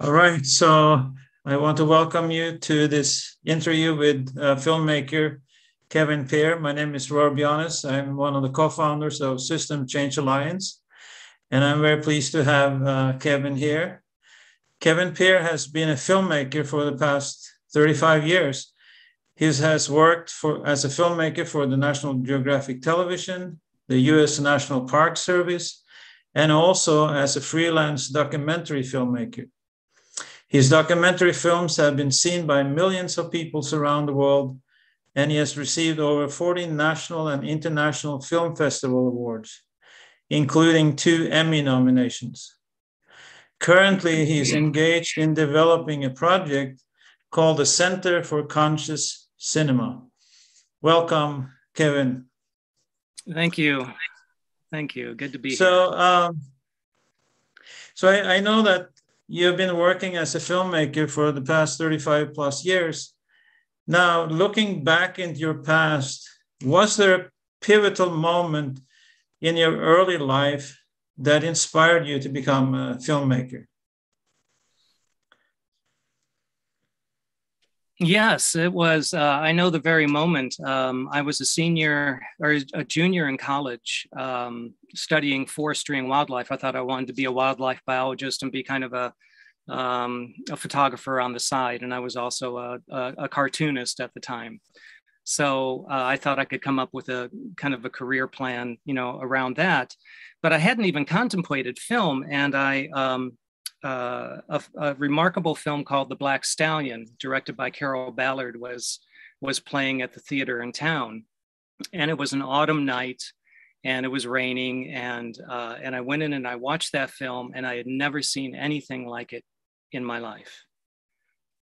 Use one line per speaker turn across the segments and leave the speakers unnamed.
All right, so I want to welcome you to this interview with uh, filmmaker Kevin Peer. My name is Roy Bionis. I'm one of the co-founders of System Change Alliance, and I'm very pleased to have uh, Kevin here. Kevin Peer has been a filmmaker for the past 35 years. He has worked for, as a filmmaker for the National Geographic Television, the US National Park Service, and also as a freelance documentary filmmaker. His documentary films have been seen by millions of people around the world, and he has received over 40 national and international film festival awards, including two Emmy nominations. Currently, he is engaged in developing a project called the Center for Conscious Cinema. Welcome, Kevin.
Thank you. Thank you. Good to be
so, here. Um, so I, I know that you've been working as a filmmaker for the past 35 plus years. Now, looking back into your past, was there a pivotal moment in your early life that inspired you to become a filmmaker?
Yes, it was. Uh, I know the very moment. Um, I was a senior or a junior in college um, studying forestry and wildlife. I thought I wanted to be a wildlife biologist and be kind of a, um, a photographer on the side. And I was also a, a, a cartoonist at the time. So uh, I thought I could come up with a kind of a career plan, you know, around that. But I hadn't even contemplated film. And I, um, uh, a, a, remarkable film called The Black Stallion, directed by Carroll Ballard, was was playing at the theater in town, and it was an autumn night, and it was raining, and uh, and I went in and I watched that film, and I had never seen anything like it in my life,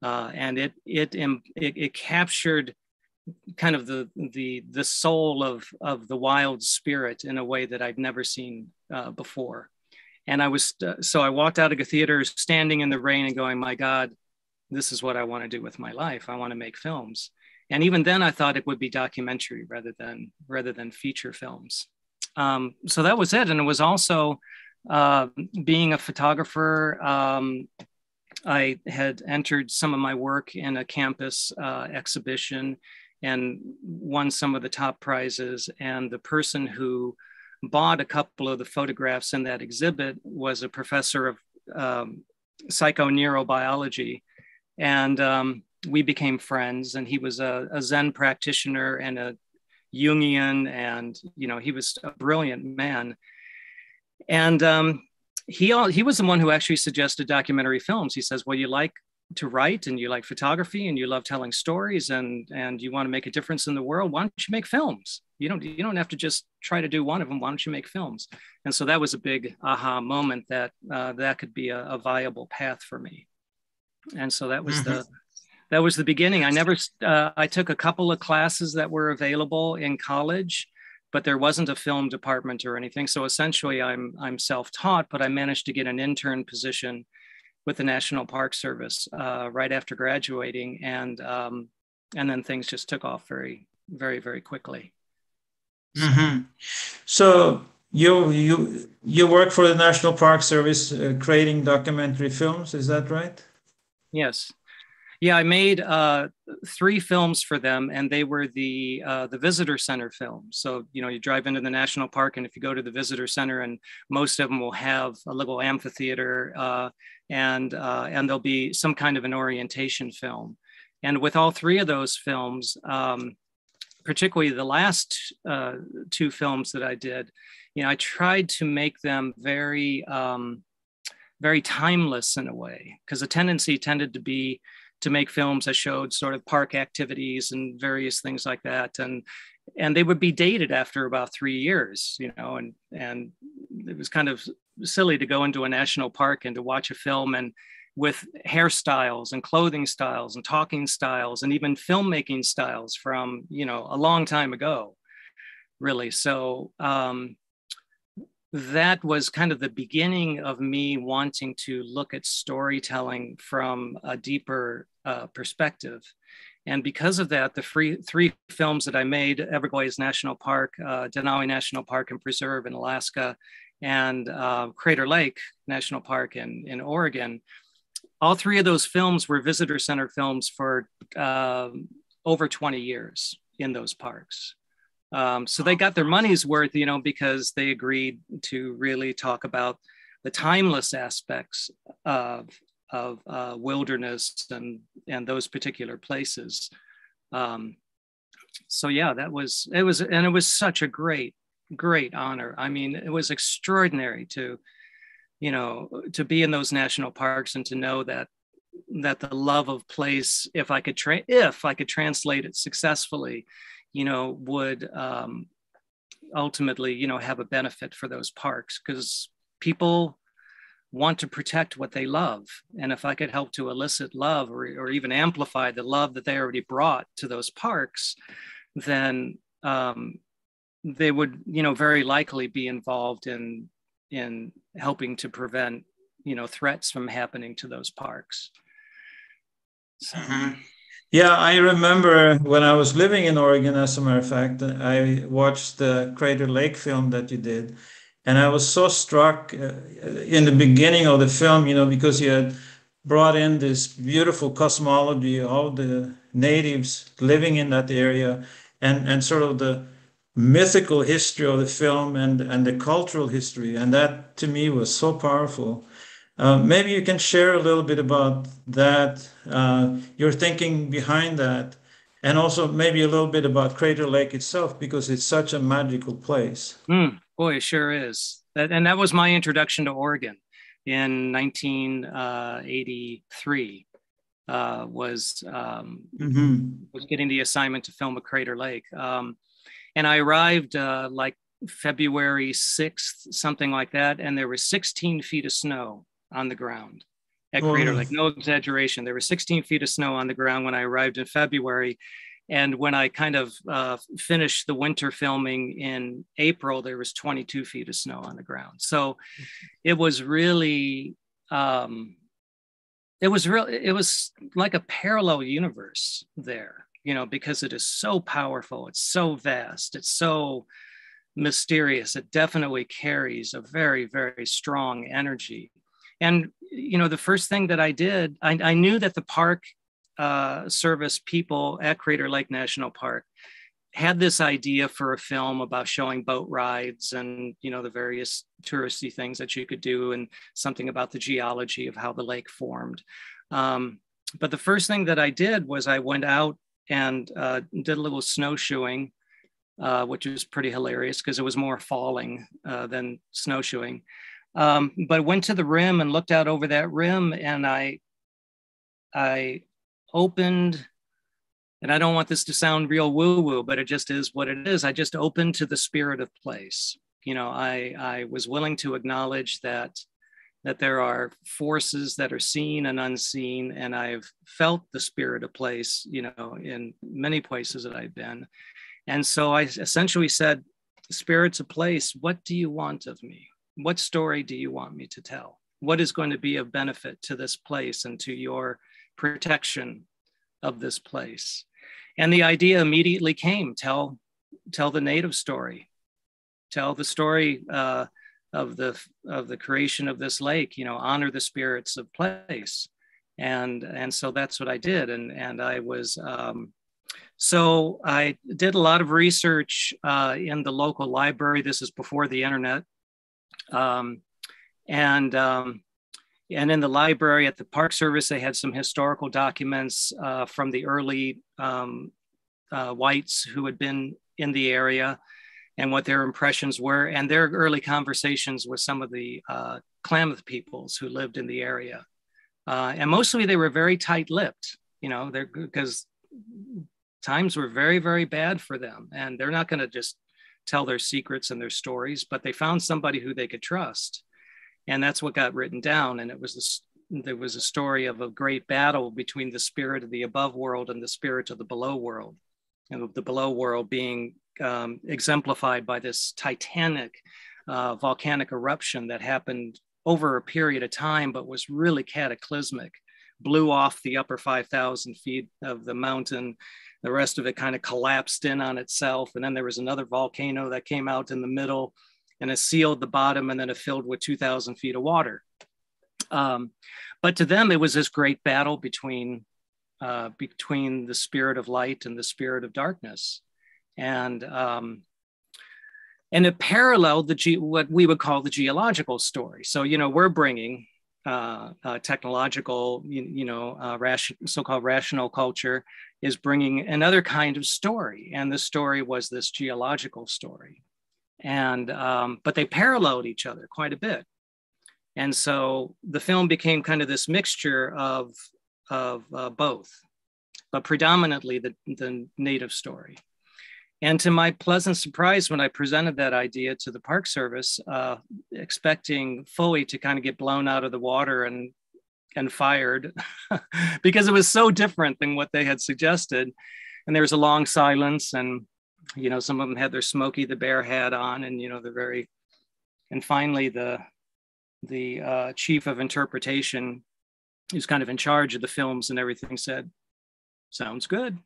uh, and it, it it it captured kind of the the the soul of of the wild spirit in a way that I'd never seen uh, before and I was, so I walked out of the theater standing in the rain and going, my God, this is what I want to do with my life. I want to make films. And even then I thought it would be documentary rather than, rather than feature films. Um, so that was it. And it was also uh, being a photographer. Um, I had entered some of my work in a campus uh, exhibition and won some of the top prizes. And the person who bought a couple of the photographs in that exhibit was a professor of um, psychoneurobiology. And um, we became friends, and he was a, a, Zen practitioner and a Jungian, and you know he was a brilliant man. And um, he he was the one who actually suggested documentary films. He says, "Well, you like to write and you like photography and you love telling stories and and you want to make a difference in the world. Why don't you make films? You don't you don't have to just try to do one of them why don't you make films? And so that was a big aha moment that uh, that could be a, a, viable path for me. And so that was mm-hmm. the that was the beginning. I never uh, i took a couple of classes that were available in college but there wasn't a film department or anything so essentially i'm i'm self-taught but i managed to get an intern position with the National Park Service uh, right after graduating, and um, and then things just took off very, very, very quickly.
Mm-hmm. So you you you work for the National Park Service, uh, creating documentary films. Is that right?
Yes. Yeah, I made uh, three films for them, and they were the uh, the visitor center films. So you know, you drive into the national park, and if you go to the visitor center, and most of them will have a little amphitheater, uh, and uh, and there'll be some kind of an orientation film. And with all three of those films, um, particularly the last uh, two films that I did, you know, I tried to make them very um, very timeless in a way, because the tendency tended to be to make films that showed sort of park activities and various things like that. And and they would be dated after about three years you know and and it was kind of silly to go into a national park and to watch a film and with hairstyles and clothing styles and talking styles and even filmmaking styles from you know a long time ago really. So um, that was kind of the beginning of me wanting to look at storytelling from a deeper uh, perspective. And because of that, the free, three films that I made Everglades National Park, uh, Denali National Park and Preserve in Alaska, and uh, Crater Lake National Park in, in Oregon all three of those films were visitor center films for um, over 20 years in those parks. Um, so they got their money's worth, you know, because they agreed to really talk about the timeless aspects of, of uh, wilderness and, and those particular places. Um, so yeah, that was, it was, and it was such a great, great honor. I mean, it was extraordinary to, you know, to be in those national parks and to know that that the love of place, if I could tra- if I could translate it successfully, you know, would um, ultimately, you know, have a benefit for those parks because people want to protect what they love. And if I could help to elicit love or, or even amplify the love that they already brought to those parks, then um, they would, you know, very likely be involved in in helping to prevent, you know, threats from happening to those parks.
So. Mm-hmm. Yeah, I remember when I was living in Oregon, as a matter of fact, I watched the Crater Lake film that you did. And I was so struck uh, in the beginning of the film, you know, because you had brought in this beautiful cosmology, all the natives living in that area, and, and sort of the mythical history of the film and, and the cultural history. And that to me was so powerful. Uh, maybe you can share a little bit about that, uh, your thinking behind that, and also maybe a little bit about Crater Lake itself, because it's such a magical place.
Mm, boy, it sure is. That, and that was my introduction to Oregon in 1983. Uh, was um, mm-hmm. was getting the assignment to film a Crater Lake, um, and I arrived uh, like February 6th, something like that, and there was 16 feet of snow on the ground at Crater Lake. No exaggeration. There was 16 feet of snow on the ground when I arrived in February. And when I kind of uh, finished the winter filming in April, there was 22 feet of snow on the ground. So it was really, um, it was real. It was like a parallel universe there, you know, because it is so powerful. It's so vast. It's so mysterious. It definitely carries a very, very strong energy and you know, the first thing that I did, I, I knew that the park uh, service people at Crater Lake National Park had this idea for a film about showing boat rides and you know the various touristy things that you could do and something about the geology of how the lake formed. Um, but the first thing that i did was i went out and uh, did a little snowshoeing uh, which was pretty hilarious because it was more falling uh, than snowshoeing um, but went to the rim and looked out over that rim, and I, I opened, and I don't want this to sound real woo-woo, but it just is what it is. I just opened to the spirit of place. You know, I I was willing to acknowledge that that there are forces that are seen and unseen, and I've felt the spirit of place. You know, in many places that I've been, and so I essentially said, "Spirits of place, what do you want of me?" What story do you want me to tell? What is going to be of benefit to this place and to your protection of this place? And the idea immediately came tell, tell the native story, tell the story uh, of, the, of the creation of this lake, you know, honor the spirits of place. And, and so that's what I did. And, and I was, um, so I did a lot of research uh, in the local library. This is before the internet. Um, and um, and in the library at the Park Service, they had some historical documents uh, from the early um, uh, whites who had been in the area and what their impressions were, and their early conversations with some of the uh, Klamath peoples who lived in the area. Uh, and mostly they were very tight lipped, you know, because times were very, very bad for them. And they're not going to just tell their secrets and their stories, but they found somebody who they could trust. And that's what got written down. And it was this, there was a story of a great battle between the spirit of the above world and the spirit of the below world. And the below world being um, exemplified by this titanic uh, volcanic eruption that happened over a period of time, but was really cataclysmic, blew off the upper 5,000 feet of the mountain the rest of it kind of collapsed in on itself. And then there was another volcano that came out in the middle and it sealed the bottom and then it filled with 2,000 feet of water. Um, but to them, it was this great battle between uh, between the spirit of light and the spirit of darkness, and um, and it paralleled the ge- what we would call the geological story. So you know, we're bringing uh, uh, technological, you, you know, uh, ration, so-called rational culture is bringing another kind of story, and the story was this geological story, and um, but they paralleled each other quite a bit. And so the film became kind of this mixture of, of uh, both, but predominantly the, the native story. And to my pleasant surprise, when I presented that idea to the Park Service, uh, expecting Foley to kind of get blown out of the water and and fired because it was so different than what they had suggested. And there was a long silence, and you know, some of them had their Smokey the Bear hat on, and you know, they're very. And finally, the the uh, chief of interpretation, who's kind of in charge of the films and everything, said, "Sounds good."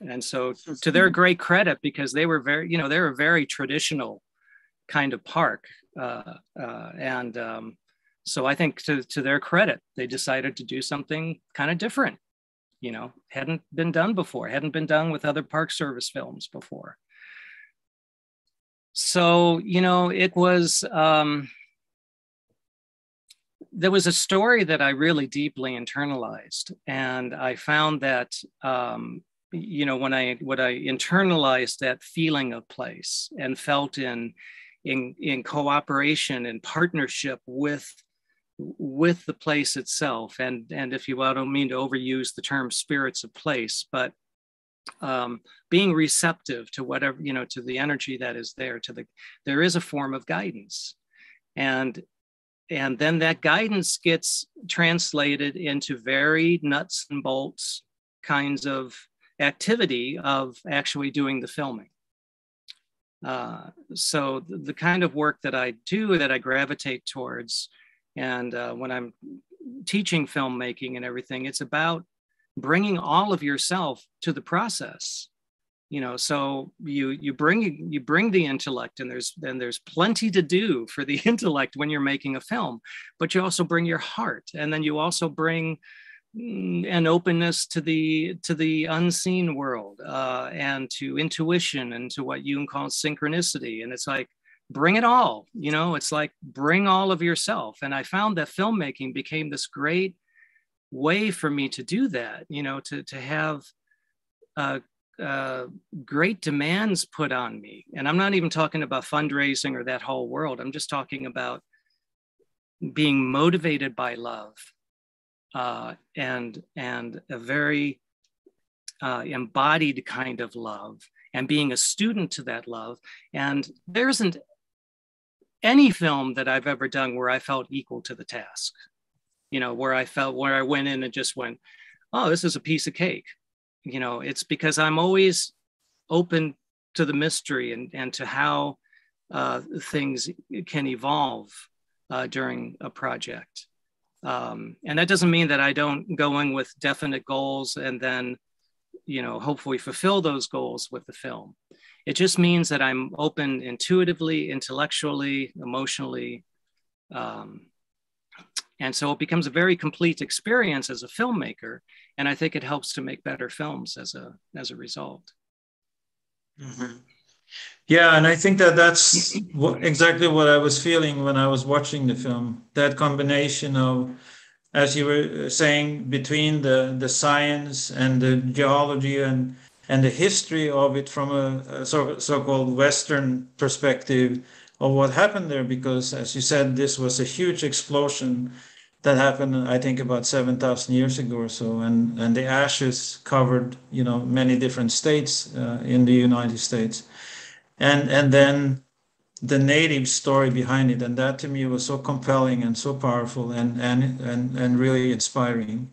And so, to their great credit, because they were very, you know, they were a very traditional kind of park, uh, uh, and um, so I think to to their credit, they decided to do something kind of different. You know, hadn't been done before, hadn't been done with other Park Service films before. So you know, it was. Um, there was a story that I really deeply internalized, and I found that um, you know when I when I internalized that feeling of place and felt in in in cooperation and partnership with with the place itself, and and if you will, I don't mean to overuse the term spirits of place, but um, being receptive to whatever you know to the energy that is there to the there is a form of guidance and and then that guidance gets translated into very nuts and bolts kinds of activity of actually doing the filming. Uh, so the, the, kind of work that I do that I gravitate towards, and uh, when I'm teaching filmmaking and everything, it's about bringing all of yourself to the process. You know so you you bring you bring the intellect and there's and there's plenty to do for the intellect when you're making a film but you also bring your heart. And then you also bring mm, an openness to the to the unseen world uh, and to intuition and to what you call synchronicity. And it's like bring it all you know it's like bring all of yourself and i found that filmmaking became this great way for me to do that you know to to have uh, uh, great demands put on me. And I'm not even talking about fundraising or that whole world. I'm just talking about being motivated by love uh, and, and a very uh, embodied kind of love and being a student to that love. And there isn't any film that I've ever done where I felt equal to the task, you know, where I felt, where I went in and just went, oh, this is a piece of cake. You know it's because i'm always open to the mystery and, and to how uh, things can evolve uh, during a project. Um, and that doesn't mean that i don't go in with definite goals and then you know hopefully fulfill those goals with the film it just means that i'm open intuitively intellectually emotionally um, and so it becomes a very complete experience as a filmmaker. And I think it helps to make better films as a, as a result.
Mm-hmm. Yeah, and I think that that's what, exactly what I was feeling when I was watching the film. That combination of, as you were saying, between the, the science and the geology and and the history of it from a, so, so-called Western perspective of what happened there. Because, as you said, this was a huge explosion that happened, I think, about 7,000 years ago or so. And, and the ashes covered, you know, many different states uh, in the United States. And, and then the native story behind it. And that to me was so compelling and so powerful and, and, and, and really inspiring.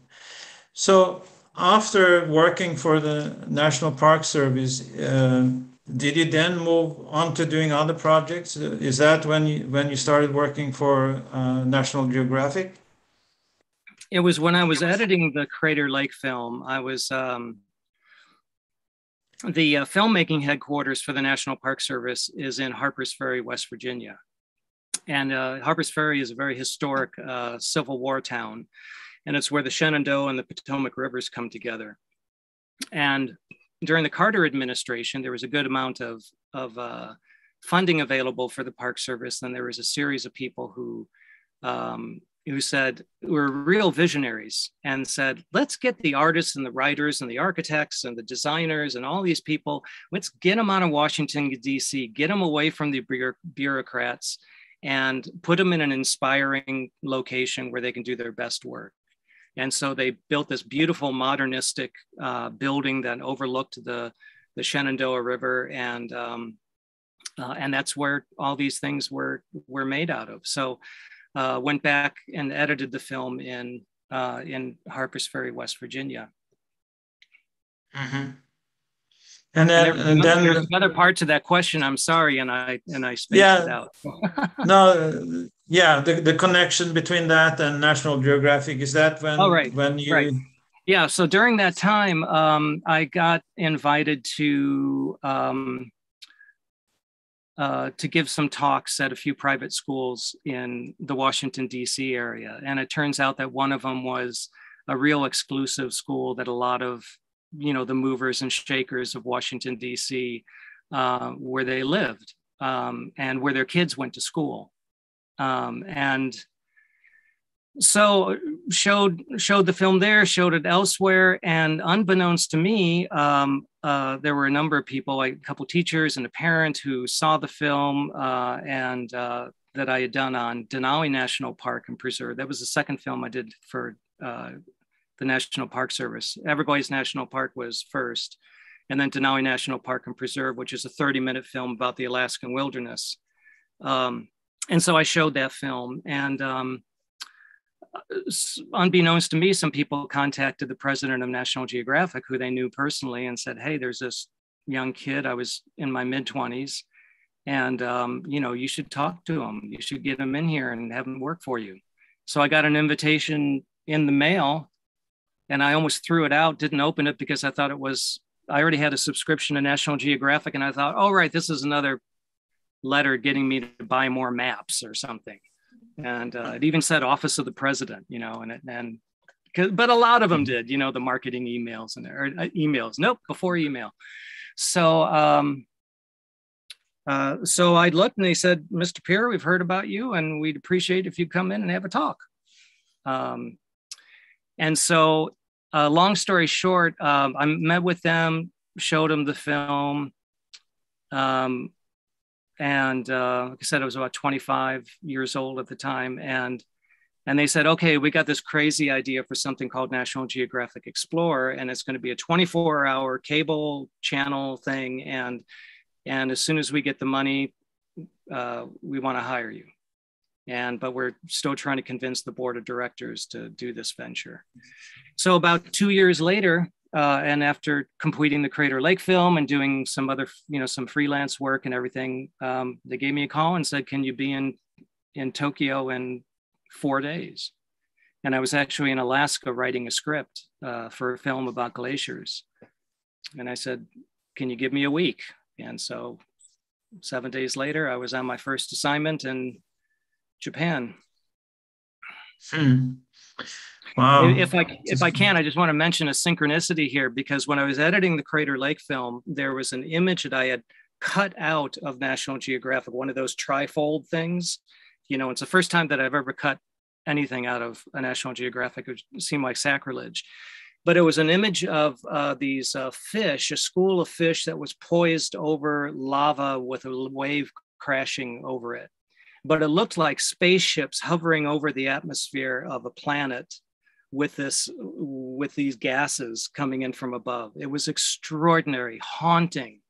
So after working for the National Park Service, uh, did you then move on to doing other projects? Uh, is that when you when you started working for uh, National Geographic?
it was when I was editing the Crater Lake film. I was um, the uh, filmmaking headquarters for the National Park Service is in Harpers Ferry, West Virginia, and uh, Harpers Ferry is a very historic uh, Civil War town, and it's where the Shenandoah and the Potomac rivers come together. And during the Carter administration, there was a good amount of, of uh, funding available for the Park Service. And there was a series of people who um, who said were real visionaries and said, let's get the artists and the writers and the architects and the designers and all these people, let's get them out of Washington, D.C., get them away from the bureaucrats and put them in an inspiring location where they can do their best work. And so they built this beautiful modernistic uh, building that overlooked the, the Shenandoah River. And, um, uh, and that's where all these things were, were made out of. So uh, went back and edited the film in, uh, in Harpers Ferry, West Virginia.
Mm-hmm.
And then, and, there, and then there's another part to that question. I'm sorry, and I and I spaced yeah, it out.
no, yeah, the, the connection between that and National Geographic is that when
oh, right,
when you
right. yeah. So during that time, um, I got invited to um, uh, to give some talks at a few private schools in the Washington D.C. area, and it turns out that one of them was a real exclusive school that a lot of you know the movers and shakers of Washington D.C. Uh, where they lived um, and where their kids went to school, um, and so showed showed the film there, showed it elsewhere, and unbeknownst to me, um, uh, there were a number of people, like a couple teachers and a parent, who saw the film uh, and uh, that I had done on Denali National Park and Preserve. That was the second film I did for uh, the National Park Service. Everglades National Park was first, and then Denali National Park and Preserve, which is a 30 minute film about the Alaskan wilderness. Um, and so I showed that film. And um, unbeknownst to me, some people contacted the president of National Geographic, who they knew personally, and said, Hey, there's this young kid. I was in my mid 20s. And um, you know, you should talk to him. You should get him in here and have him work for you. So I got an invitation in the mail and I almost threw it out, didn't open it because I thought it was, I already had a subscription to National Geographic and I thought, oh, right, this is another letter getting me to buy more maps or something. And uh, it even said Office of the President, you know, and, and but a lot of them did, you know, the marketing emails and or, uh, emails. Nope, before email. So, um, uh, so I looked and they said, Mr. Peer, we've heard about you and we'd appreciate if you come in and have a talk. Um, and so uh, long story short, um, I met with them, showed them the film. Um, and uh, like I said, I was about 25 years old at the time. And, and they said, okay, we got this crazy idea for something called National Geographic Explorer, and it's going to be a 24 hour cable channel thing. And, and as soon as we get the money, uh, we want to hire you and but we're still trying to convince the board of directors to do this venture. So about two years later, uh, and after completing the Crater Lake film and doing some other, you know, some freelance work and everything, um, they gave me a call and said, "Can you be in in Tokyo in four days?" And I was actually in Alaska writing a script uh, for a film about glaciers, and I said, "Can you give me a week?" And so, seven days later, I was on my first assignment and Japan.
Hmm. Wow.
If I if I can, I just want to mention a synchronicity here because when I was editing the Crater Lake film, there was an image that I had cut out of National Geographic, one of those trifold things. You know, it's the first time that I've ever cut anything out of a National Geographic. It seemed like sacrilege. But it was an image of uh, these uh, fish, a school of fish that was poised over lava with a wave crashing over it but it looked like spaceships hovering over the atmosphere of a planet with this with these gases coming in from above. It was extraordinary haunting.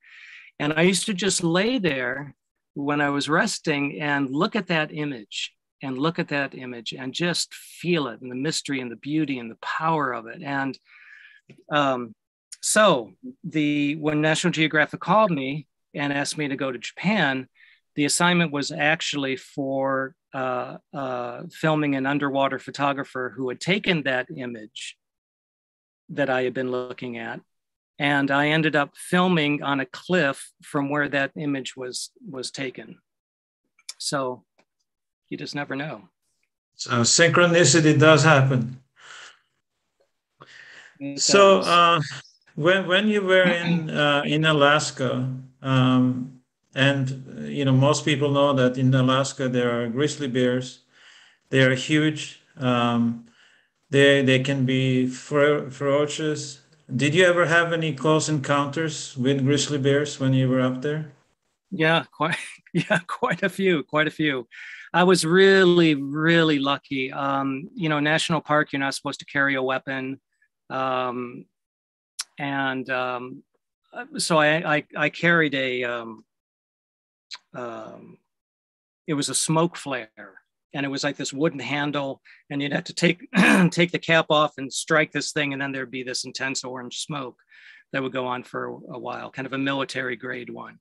And i used to just lay there when i was resting and look at that image and look at that image and just feel it and the mystery and the beauty and the power of it. And um, so the when national geographic called me and asked me to go to japan the assignment was actually for uh, uh, filming an underwater photographer who had taken that image that I had been looking at. And I ended up filming on a cliff from where that image was, was taken. So you just never know.
So synchronicity does happen. It so uh, when when you were in uh, in Alaska, um, and you know most people know that in Alaska there are grizzly bears. They are huge. Um, they they can be fer- ferocious. Did you ever have any close encounters with grizzly bears when you were up there?
Yeah, quite yeah, quite a few, quite a few. I was really, really lucky. Um, you know, national park, you're not supposed to carry a weapon, um, and um, so I, I, I carried a. Um, um, it was a smoke flare, and it was like this wooden handle and you'd have to take take the cap off and strike this thing and then there'd be this intense orange smoke that would go on for a while kind of a military grade one.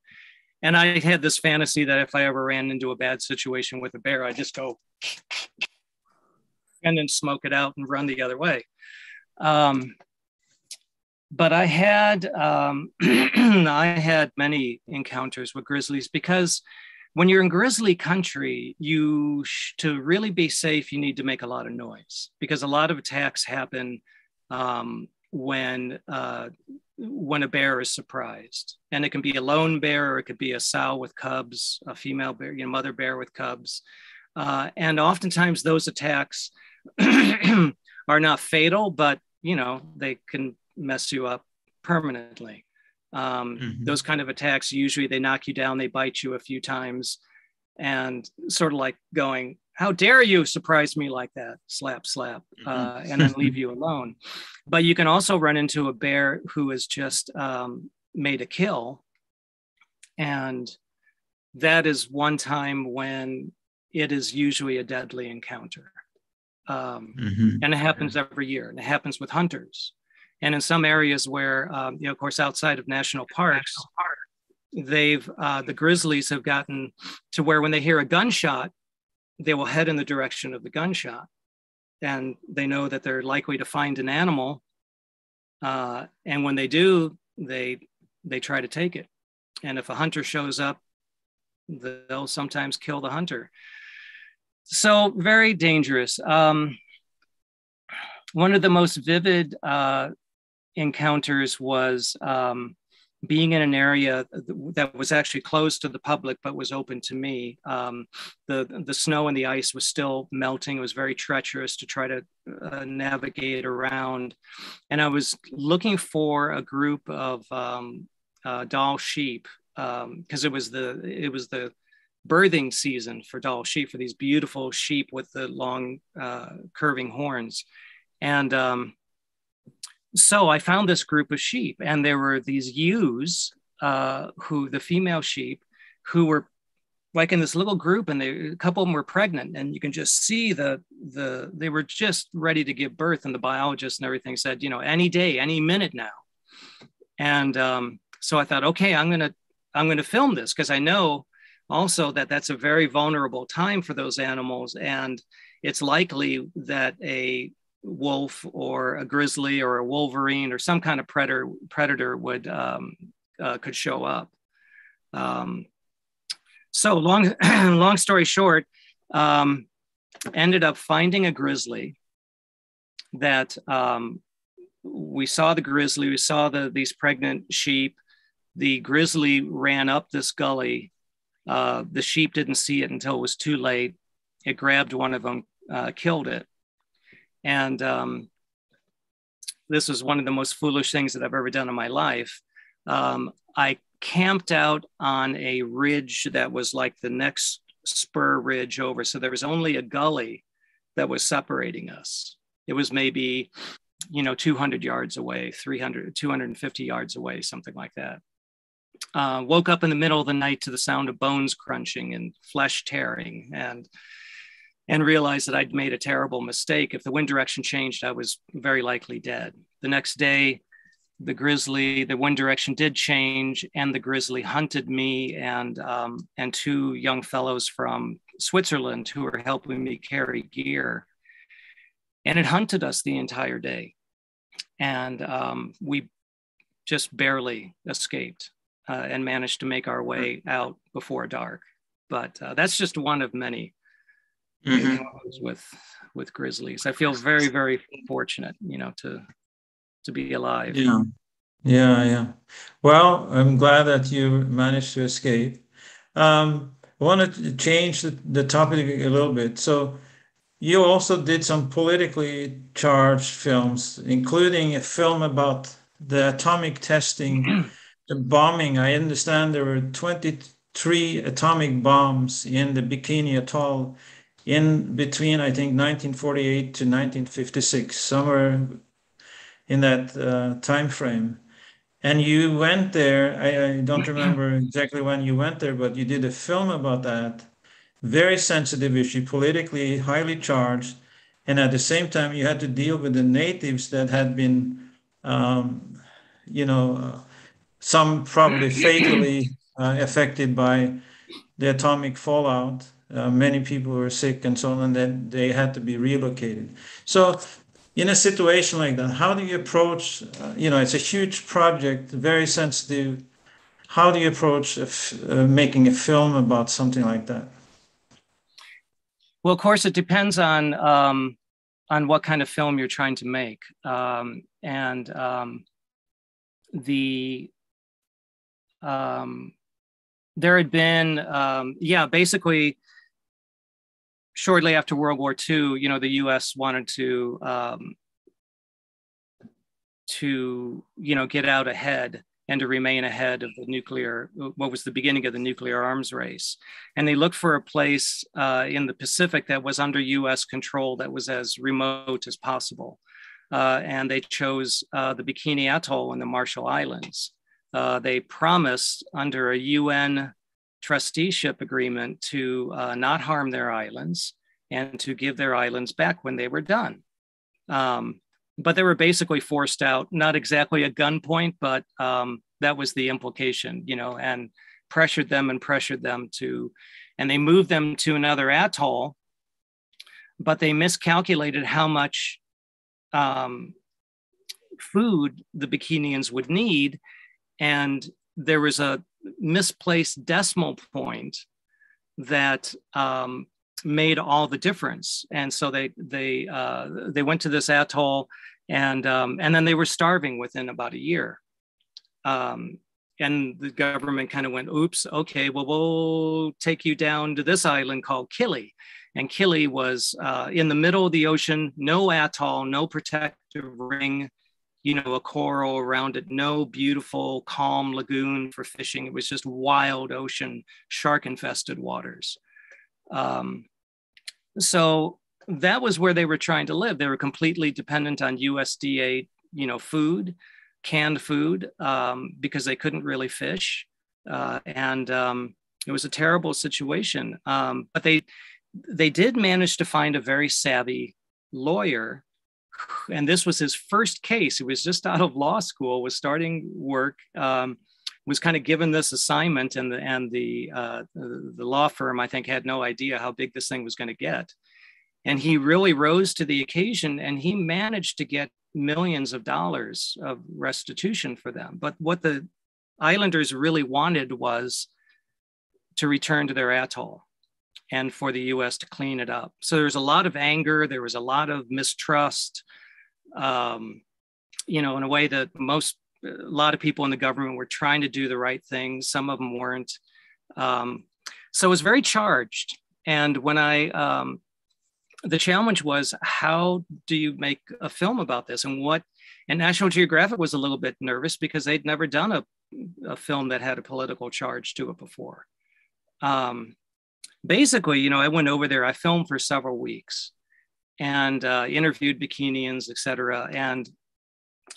And i had this fantasy that if i ever ran into a bad situation with a bear i'd just go and then smoke it out and run the other way. Um, but i had um, i had many encounters with grizzlies because when you're in grizzly country, you sh- to really be safe, you need to make a lot of noise because a lot of attacks happen um, when uh, when a bear is surprised, and it can be a lone bear or it could be a sow with cubs, a female bear, you know, mother bear with cubs, uh, and oftentimes those attacks are not fatal, but you know they can mess you up permanently. Um, mm-hmm. Those kind of attacks, usually they knock you down, they bite you a few times, and sort of like going, How dare you surprise me like that? Slap, slap, mm-hmm. uh, and then leave you alone. But you can also run into a bear who has just um, made a kill. And that is one time when it is usually a deadly encounter. Um, mm-hmm. And it happens every year, and it happens with hunters. And in some areas where, um, you know, of course, outside of national parks, they've uh, the grizzlies have gotten to where when they hear a gunshot, they will head in the direction of the gunshot, and they know that they're likely to find an animal. Uh, and when they do, they they try to take it. And if a hunter shows up, they'll sometimes kill the hunter. So very dangerous. Um, one of the most vivid uh, encounters was um, being in an area that was actually closed to the public but was open to me. Um, the the snow and the ice was still melting. It was very treacherous to try to uh, navigate around, and I was looking for a group of um, uh, Dall sheep because um, it was the it was the birthing season for Dall sheep for these beautiful sheep with the long uh, curving horns, and um, so I found this group of sheep, and there were these ewes, uh, who the female sheep, who were like in this little group, and they, a couple of them were pregnant, and you can just see the the they were just ready to give birth, and the biologist and everything said, you know, any day, any minute now, and um, so I thought, okay, I'm gonna I'm gonna film this because I know also that that's a very vulnerable time for those animals, and it's likely that a wolf or a grizzly or a wolverine or some kind of predator predator would um, uh, could show up. Um, so long long story short, um, ended up finding a grizzly that um, we saw the grizzly, we saw the these pregnant sheep. The grizzly ran up this gully. Uh, the sheep didn't see it until it was too late. It grabbed one of them, uh, killed it and um, this was one of the most foolish things that I've ever done in my life. Um, I camped out on a ridge that was like the next spur ridge over. So there was only a gully that was separating us. It was maybe, you know, 200 yards away, 300, 250 yards away, something like that. Uh, woke up in the middle of the night to the sound of bones crunching and flesh tearing and and realized that I'd made a terrible mistake. If the wind direction changed, I was very likely dead. The next day, the grizzly, the wind direction did change, and the grizzly hunted me and um, and two young fellows from Switzerland who were helping me carry gear, and it hunted us the entire day, and um, we just barely escaped uh, and managed to make our way out before dark. But uh, that's just one of many mm-hmm. with with grizzlies. I feel very very fortunate, you know, to to be alive.
Yeah, yeah, yeah. Well, I'm glad that you managed to escape. Um, I wanted to change the, the topic a little bit. So you also did some politically charged films, including a film about the atomic testing, the bombing. I understand there were 23 atomic bombs in the Bikini Atoll in between, I think, 1948 to 1956, somewhere in that uh, time frame. And you went there. I, I don't remember exactly when you went there, but you did a film about that. Very sensitive issue, politically highly charged. And at the same time, you had to deal with the natives that had been, um, you know, uh, some probably fatally uh, affected by the atomic fallout. Uh, many people were sick and so on, and then they had to be relocated. So in a situation like that, how do you approach? Uh, you know, it's a huge project, very sensitive. How do you approach uh, making a film about something like that?
Well, of course, it depends on um, on what kind of film you're trying to make, um, and um, the um, there had been, um, yeah, basically shortly after World War II, you know, the U.S. wanted to um, to you know get out ahead and to remain ahead of the nuclear, what was the beginning of the nuclear arms race. And they looked for a place uh, in the Pacific that was under US control, that was as remote as possible. Uh, and they chose uh, the Bikini Atoll in the Marshall Islands. Uh, they promised under a UN trusteeship agreement to uh, not harm their islands and to give their islands back when they were done. Um, but they were basically forced out, not exactly a gunpoint, but um, that was the implication, you know, and pressured them and pressured them to, and they moved them to another atoll, but they miscalculated how much um, food the Bikinians would need. And there was a misplaced decimal point that um, made all the difference. And so they they uh, they went to this atoll, and um, and then they were starving within about a year. Um, and the government kind of went, "Oops, okay, well we'll take you down to this island called Kili." And Kili was uh, in the middle of the ocean, no atoll, no protective ring, you know, a coral around it, no beautiful, calm lagoon for fishing. It was just wild ocean, shark infested waters. Um, so that was where they were trying to live. They were completely dependent on USDA, you know, food, canned food, um, because they couldn't really fish, uh, and um, it was a terrible situation. Um, but they they did manage to find a very savvy lawyer and this was his first case. He was just out of law school was starting work um, was kind of given this assignment, and the and the uh, the law firm I think had no idea how big this thing was going to get, and he really rose to the occasion, and he managed to get millions of dollars of restitution for them. But what the islanders really wanted was to return to their atoll and for the US to clean it up. So there's a lot of anger, there was a lot of mistrust, um, you know, in a way that most a lot of people in the government were trying to do the right thing. Some of them weren't. Um, so it was very charged. And when I, um, the challenge was how do you make a film about this and what, and National Geographic was a little bit nervous because they'd never done a, a film that had a political charge to it before. Um, basically, you know, I went over there, I filmed for several weeks and uh, interviewed Bikinians, et cetera. And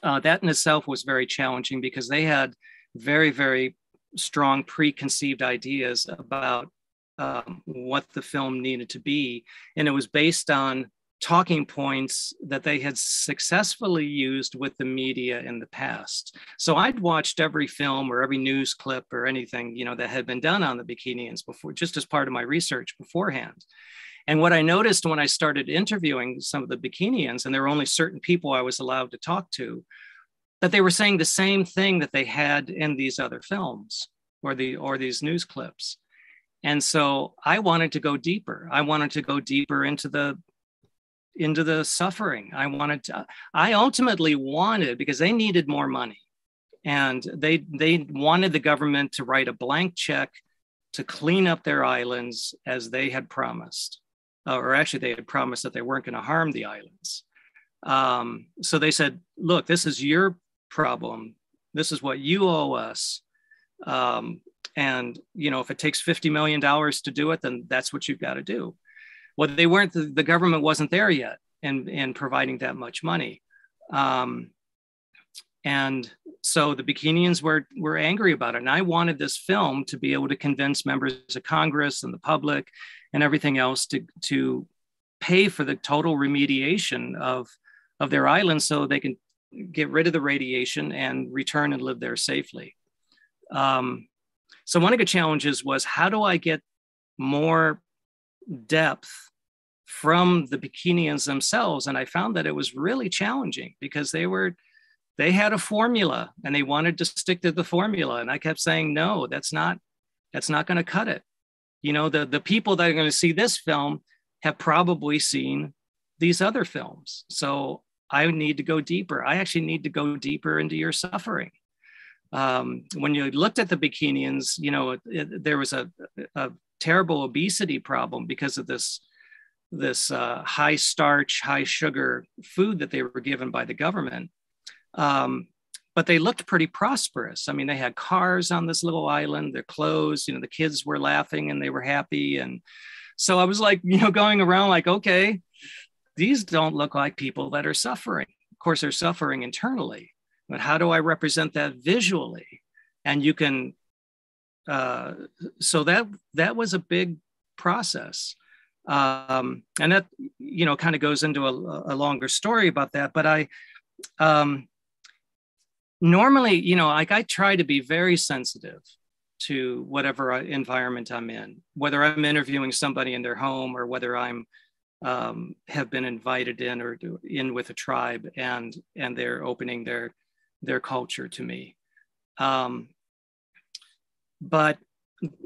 uh, that in itself was very challenging because they had very, very strong preconceived ideas about um, what the film needed to be. And it was based on talking points that they had successfully used with the media in the past. So I'd watched every film or every news clip or anything, you know, that had been done on the Bikinians before, just as part of my research beforehand. And what I noticed when I started interviewing some of the Bikinians, and there were only certain people I was allowed to talk to, that they were saying the same thing that they had in these other films or the or these news clips. And so I wanted to go deeper. I wanted to go deeper into the into the suffering. I wanted to, I ultimately wanted because they needed more money. And they they wanted the government to write a blank check to clean up their islands as they had promised. Uh, or actually they had promised that they weren't going to harm the islands. Um, so they said, look, this is your problem. This is what you owe us. Um, and you know, if it takes $50 million to do it, then that's what you've got to do well, they weren't, the, the government wasn't there yet in, in providing that much money. Um, and so the Bikinians were, were angry about it. And I wanted this film to be able to convince members of Congress and the public and everything else to, to pay for the total remediation of, of their island so they can get rid of the radiation and return and live there safely. Um, so one of the challenges was how do I get more depth from the Bikinians themselves. And I found that it was really challenging because they were, they had a formula and they wanted to stick to the formula. And I kept saying, no, that's not, that's not going to cut it. You know, the, the people that are going to see this film have probably seen these other films. So I need to go deeper. I actually need to go deeper into your suffering. Um, when you looked at the Bikinians, you know, it, it, there was a, a terrible obesity problem because of this this uh, high starch, high sugar food that they were given by the government. Um, but they looked pretty prosperous. I mean, they had cars on this little island, their clothes, you know, the kids were laughing and they were happy. And so I was like, you know, going around like, okay, these don't look like people that are suffering. Of course, they're suffering internally, but how do I represent that visually? And you can uh, so that that was a big process um, and that you know kind of goes into a, a, longer story about that but i um, normally you know like i try to be very sensitive to whatever environment i'm in whether i'm interviewing somebody in their home or whether i'm um, have been invited in or in with a tribe and and they're opening their their culture to me. Um, but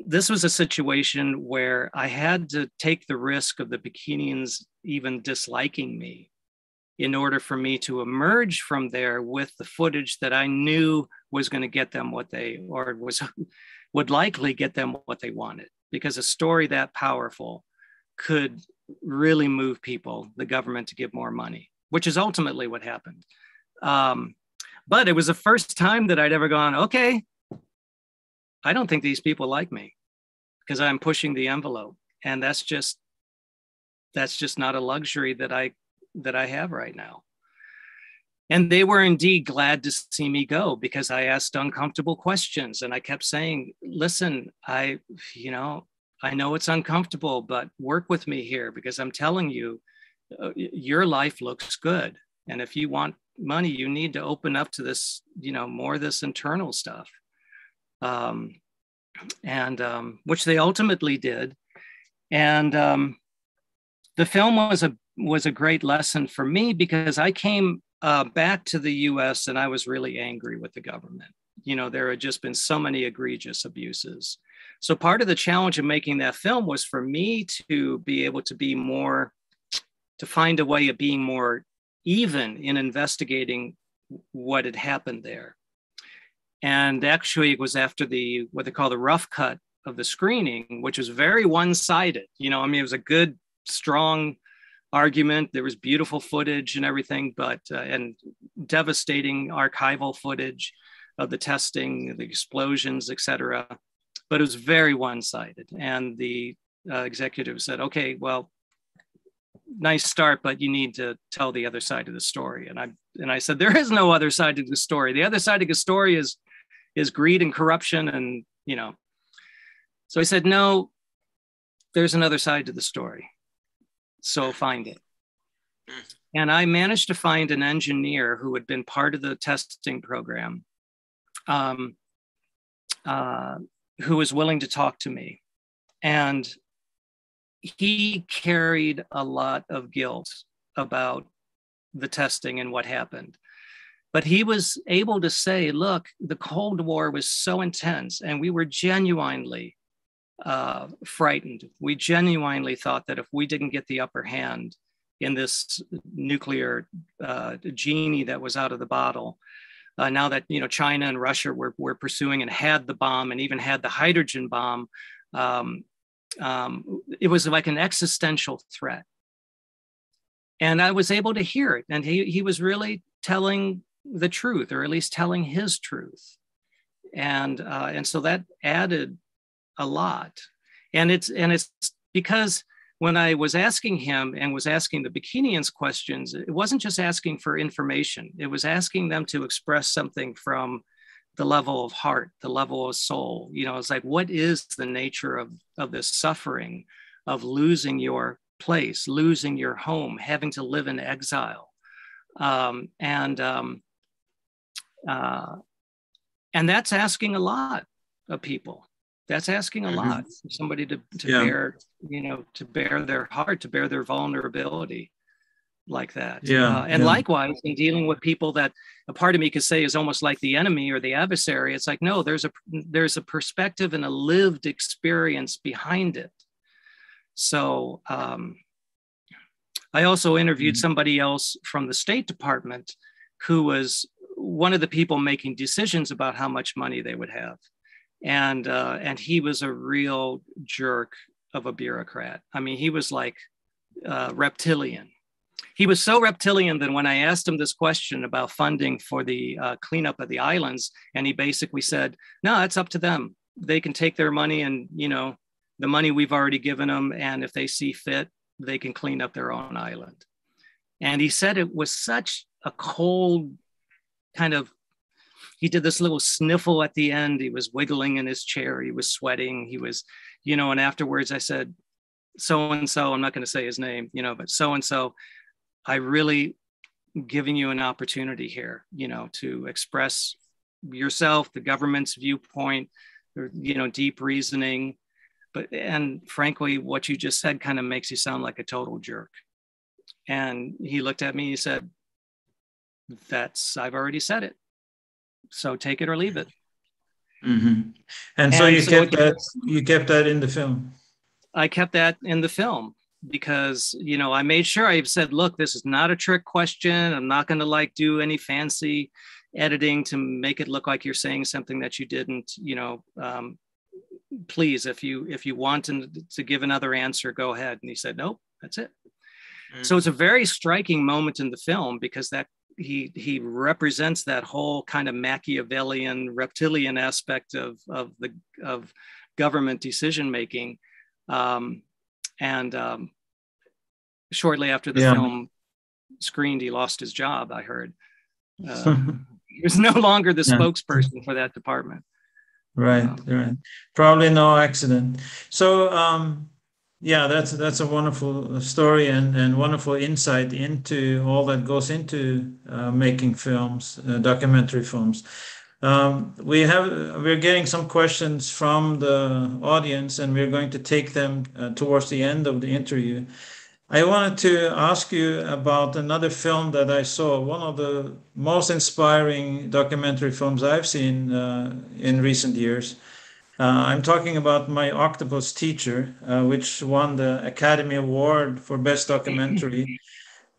this was a situation where I had to take the risk of the Bikinians even disliking me in order for me to emerge from there with the footage that I knew was going to get them what they or was would likely get them what they wanted. Because a story that powerful could really move people the government to give more money which is ultimately what happened. Um, but it was the first time that i'd ever gone okay I don't think these people like me because I'm pushing the envelope. And that's just that's just not a luxury that I that I have right now. And they were indeed glad to see me go because I asked uncomfortable questions and I kept saying, listen, I, you know, I know it's uncomfortable, but work with me here because I'm telling you, uh, your life looks good. And if you want money, you need to open up to this, you know, more this internal stuff um, and um, which they ultimately did. And um, the film was a was a great lesson for me because I came uh, back to the U.S. and I was really angry with the government. You know, there had just been so many egregious abuses. So part of the challenge of making that film was for me to be able to be more, to find a way of being more even in investigating what had happened there. And actually, it was after the what they call the rough cut of the screening, which was very one sided. You know, I mean, it was a good, strong argument. There was beautiful footage and everything, but uh, and devastating archival footage of the testing, the explosions, etc. But it was very one sided. And the uh, executive said, okay, well, nice start, but you need to tell the other side of the story. And I and I said, there is no other side to the story. The other side of the story is is greed and corruption and you know. So i said no there's another side to the story. So find it. And i managed to find an engineer who had been part of the testing program um, uh, who was willing to talk to me. And he carried a lot of guilt about the testing and what happened but he was able to say, look, the Cold War was so intense, and we were genuinely uh, frightened. We genuinely thought that if we didn't get the upper hand in this nuclear uh, genie that was out of the bottle, uh, now that you know China and Russia were, were pursuing and had the bomb and even had the hydrogen bomb, um, um, it was like an existential threat. And I was able to hear it, and he he was really telling the truth, or at least telling his truth, and uh, and so that added a lot, and it's and it's because when I was asking him and was asking the Bikinians questions, it wasn't just asking for information, it was asking them to express something from the level of heart, the level of soul. You know, it's like, what is the nature of, of this suffering of losing your place, losing your home, having to live in exile? Um, and um, uh, and that's asking a lot of people that's asking a mm-hmm. lot for somebody to, to yeah. bear you know to bear their heart to bear their vulnerability like that
yeah
uh, and
yeah.
likewise in dealing with people that a part of me could say is almost like the enemy or the adversary it's like no there's a there's a perspective and a lived experience behind it so um, i also interviewed mm-hmm. somebody else from the state department who was one of the people making decisions about how much money they would have and uh, and he was a real jerk of a bureaucrat. I mean, he was like uh, reptilian. He was so reptilian that when I asked him this question about funding for the uh, cleanup of the islands, and he basically said, "No, it's up to them. They can take their money, and you know, the money we've already given them, and if they see fit, they can clean up their own island." And he said it was such a cold kind of he did this little sniffle at the end. He was wiggling in his chair. He was sweating. He was, you know, and afterwards I said, so and so, I'm not going to say his name, you know, but so and so, I really giving you an opportunity here, you know, to express yourself, the government's viewpoint, or, you know, deep reasoning. But, and frankly, what you just said kind of makes you sound like a total jerk. And he looked at me, he said, That's, I've already said it so take it or leave it.
Mm-hmm. And, and, so you so kept that you kept that in the film.
I kept that in the film because you know I made sure I said, look, this is not a trick question. I'm not going to like do any fancy editing to make it look like you're saying something that you didn't. You know, um, please, if you if you want to, to give another answer, go ahead. And he said, nope, that's it. So it's a very striking moment in the film because that he he represents that whole kind of Machiavellian reptilian aspect of of the of government decision making, um, and um, shortly after the yeah. film screened, he lost his job. I heard uh, he was no longer the yeah. spokesperson for that department.
Right, um, right. Probably no accident. So. Um, yeah, that's that's a wonderful story and, and wonderful insight into all that goes into uh, making films, uh, documentary films. Um, we have we're getting some questions from the audience, and we're going to take them uh, towards the end of the interview. I wanted to ask you about another film that I saw, one of the most inspiring documentary films I've seen uh, in recent years. Uh, I'm talking about my Octopus Teacher, uh, which won the Academy Award for Best Documentary.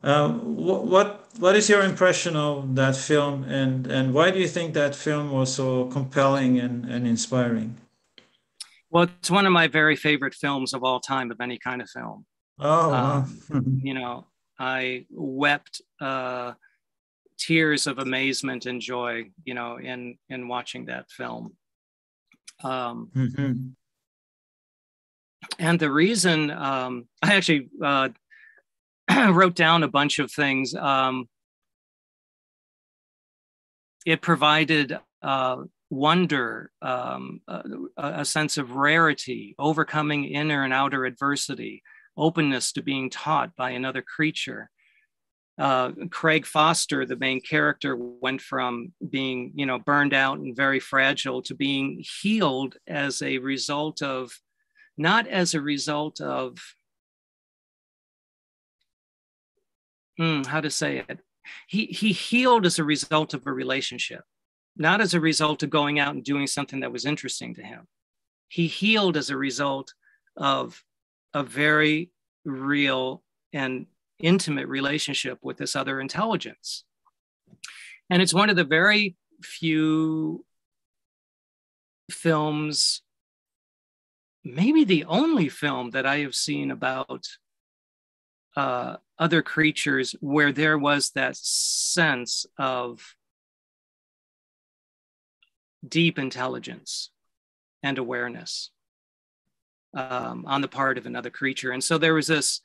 Uh, what what is your impression of that film, and and why do you think that film was so compelling and, and inspiring?
Well, it's one of my very favorite films of all time, of any kind of film.
Oh, wow.
um, you know, I wept uh, tears of amazement and joy, you know, in in watching that film. Um, mm-hmm. And the reason um, I actually uh, wrote down a bunch of things. Um, it provided uh, wonder, um, a, a, sense of rarity, overcoming inner and outer adversity, openness to being taught by another creature uh, Craig Foster, the main character, went from being, you know, burned out and very fragile to being healed as a result of, not as a result of, hmm, how to say it. He, he healed as a result of a relationship, not as a result of going out and doing something that was interesting to him. he healed as a result of a very real and intimate relationship with this other intelligence. And it's one of the very few films, maybe the only film that I have seen about uh, other creatures where there was that sense of deep intelligence and awareness um, on the part of another creature. And so there was this